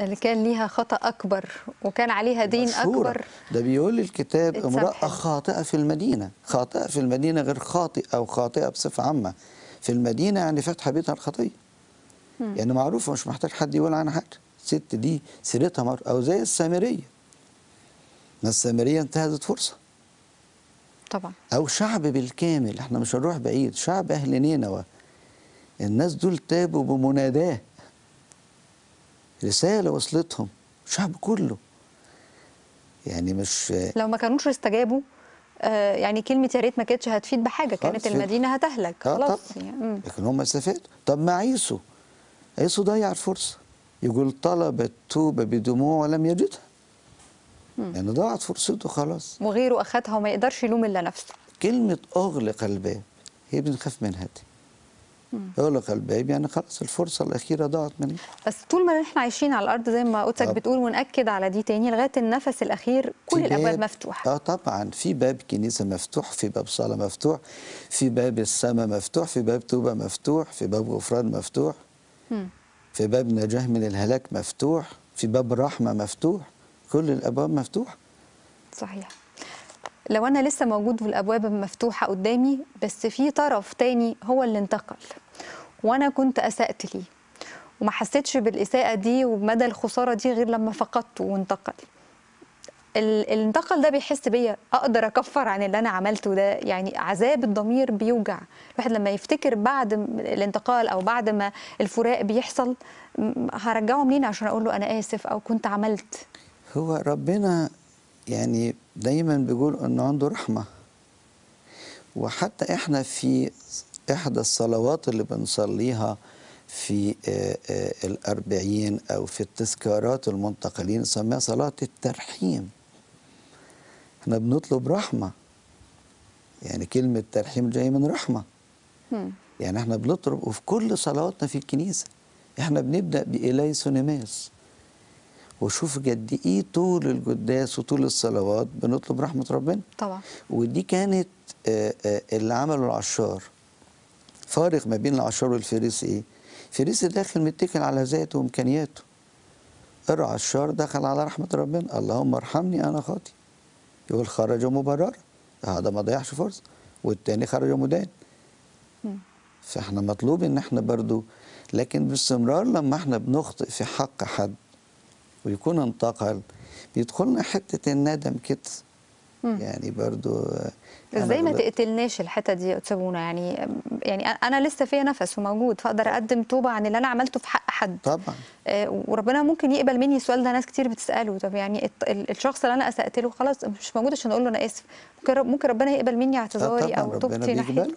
اللي كان ليها خطأ أكبر وكان عليها دين مشهورة. أكبر. ده بيقول الكتاب امرأة. خاطئة في المدينة. خاطئة في المدينة غير خاطئ أو خاطئة بصفة عامة. في المدينة يعني فاتحة بيتها الخطية. يعني معروفة مش محتاج حد يقول عنها حاجة. الست دي سيرتها مر أو زي السامرية. ما السامرية انتهزت فرصة. طبعا. أو شعب بالكامل. إحنا مش هنروح بعيد. شعب أهل نينوى. الناس دول تابوا بمناداه. رسالة وصلتهم شعب كله. يعني مش لو ما كانوش استجابوا آه، يعني كلمة يا ريت ما كانتش هتفيد بحاجة كانت خالص. المدينة هتهلك. آه خلاص. يعني. لكن هم استفادوا. طب ما عيسو عيسو ضيع الفرصة. يقول طلب التوبة بدموع ولم يجدها. يعني ضاعت فرصته خلاص. وغيره أخدها وما يقدرش يلوم إلا نفسه. كلمة أغلق الباب هي بنخاف منها دي. أغلق الباب يعني خلاص الفرصة الأخيرة ضاعت مني. بس طول ما إحنا عايشين على الأرض زي ما قدسك. بتقول ونأكد على دي تاني لغاية النفس الأخير كل باب- مفتوحة. آه طبعا في باب كنيسة مفتوح في باب صلاه مفتوح في باب السماء مفتوح في باب توبه مفتوح في باب غفران مفتوح مم. في باب نجاه من الهلاك مفتوح في باب رحمة مفتوح كل الأبواب مفتوحه صحيح. لو أنا لسه موجود والأبواب مفتوحة قدامي بس في طرف تاني هو اللي انتقل وأنا كنت أسأت ليه وما حسيتش بالإساءة دي ومدى الخسارة دي غير لما فقدته وانتقل. ال- اللي انتقل ده بيحس بيا أقدر أكفر عن اللي أنا عملته ده يعني عذاب الضمير بيوجع. الواحد لما يفتكر بعد الانتقال أو بعد ما الفراق بيحصل هرجعه منين عشان أقول له أنا آسف أو كنت عملت. هو ربنا يعني دايما بيقول إنه عنده رحمة. وحتى إحنا في إحدى الصلوات اللي بنصليها في آه، آه، الأربعين أو في التذكارات المنتقلين نسميها صلاة الترحيم. إحنا بنطلب رحمة. يعني كلمة ترحيم جاية من رحمة. يعني إحنا بنطلب وفي كل صلواتنا في الكنيسة. إحنا بنبدأ بإلي سونيماس وشوف قد إيه طول القداس وطول الصلوات بنطلب رحمة ربنا. طبعا. ودي كانت آه، آه، اللي عمله العشار. فارق ما بين العشار والفريسي إيه؟ الفريسي داخل متكل على ذاته وإمكانياته. العشار دخل على رحمة ربنا. اللهم ارحمني أنا خاطي يقول خرج مبررا. هذا ما ضيعش فرصة. والتاني خرج مدان. فإحنا مطلوب إن إحنا برضو لكن باستمرار لما إحنا بنخطئ في حق حد ويكون انتقل. بيدخلنا حتة الندم كده. يعني برضو إزاي ما تقتلناش الحتة دي يا يعني يعني أنا لسه فيا نفس وموجود فأقدر أقدم توبة عن اللي أنا عملته في حق حد. طبعا. آه، وربنا ممكن يقبل مني السؤال ده ناس كتير بتسأله. طب يعني الشخص اللي أنا اسات له خلاص مش موجود عشان أقول له أنا آسف. ممكن رب- ممكن ربنا يقبل مني اعتذاري أو توبتي. ناحيته.